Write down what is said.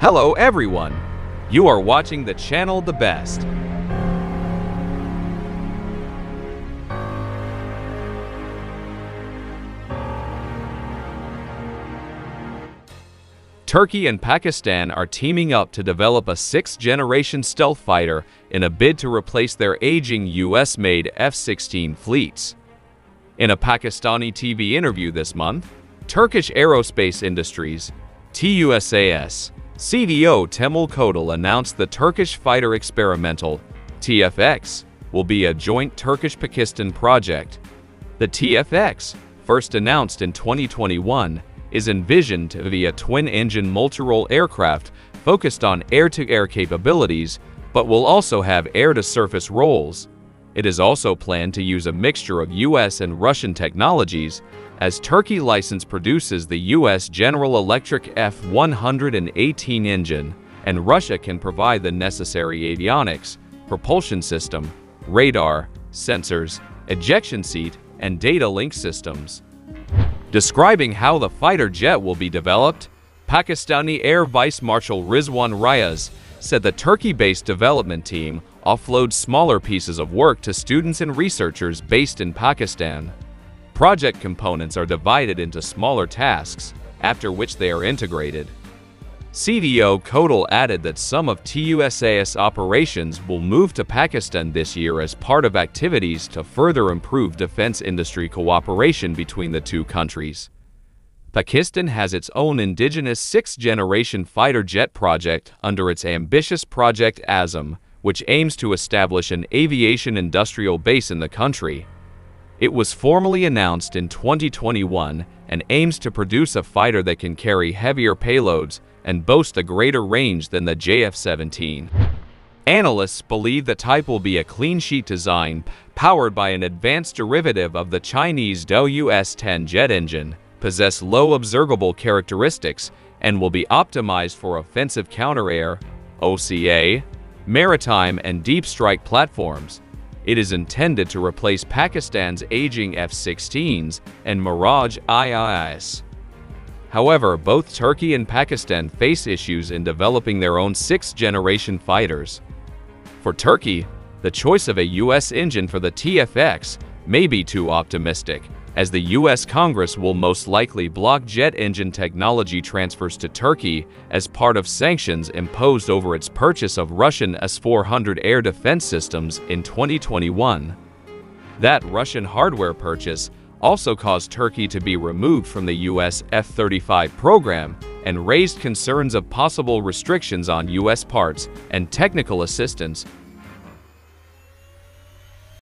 Hello everyone! You are watching the channel The Best. Turkey and Pakistan are teaming up to develop a sixth-generation stealth fighter in a bid to replace their aging US-made F-16 fleets. In a Pakistani TV interview this month, Turkish Aerospace Industries, TUSAS, CDO Temel Kotil announced the Turkish Fighter Experimental, TFX, will be a joint Turkish-Pakistan project. The TFX, first announced in 2021, is envisioned to be a twin-engine multi-role aircraft focused on air-to-air -air capabilities, but will also have air-to-surface roles. It is also planned to use a mixture of US and Russian technologies, as Turkey license produces the US General Electric F-118 engine, and Russia can provide the necessary avionics, propulsion system, radar, sensors, ejection seat, and data link systems. Describing how the fighter jet will be developed, Pakistani Air Vice Marshal Rizwan Riaz said the Turkey-based development team offloads smaller pieces of work to students and researchers based in Pakistan. Project components are divided into smaller tasks, after which they are integrated. CDO Kotil added that some of TUSAS operations will move to Pakistan this year as part of activities to further improve defense industry cooperation between the two countries. Pakistan has its own indigenous sixth-generation fighter jet project under its ambitious Project AZM, which aims to establish an aviation industrial base in the country. It was formally announced in 2021 and aims to produce a fighter that can carry heavier payloads and boast a greater range than the JF-17. Analysts believe the type will be a clean sheet design powered by an advanced derivative of the Chinese WS-10 jet engine, possess low observable characteristics, and will be optimized for offensive counter-air, OCA, maritime and deep strike platforms. It is intended to replace Pakistan's aging F-16s and Mirage IIS. However, both Turkey and Pakistan face issues in developing their own sixth-generation fighters. For Turkey, the choice of a U.S. engine for the TFX may be too optimistic, as the U.S. Congress will most likely block jet engine technology transfers to Turkey as part of sanctions imposed over its purchase of Russian S-400 air defense systems in 2021. That Russian hardware purchase also caused Turkey to be removed from the U.S. F-35 program and raised concerns of possible restrictions on U.S. parts and technical assistance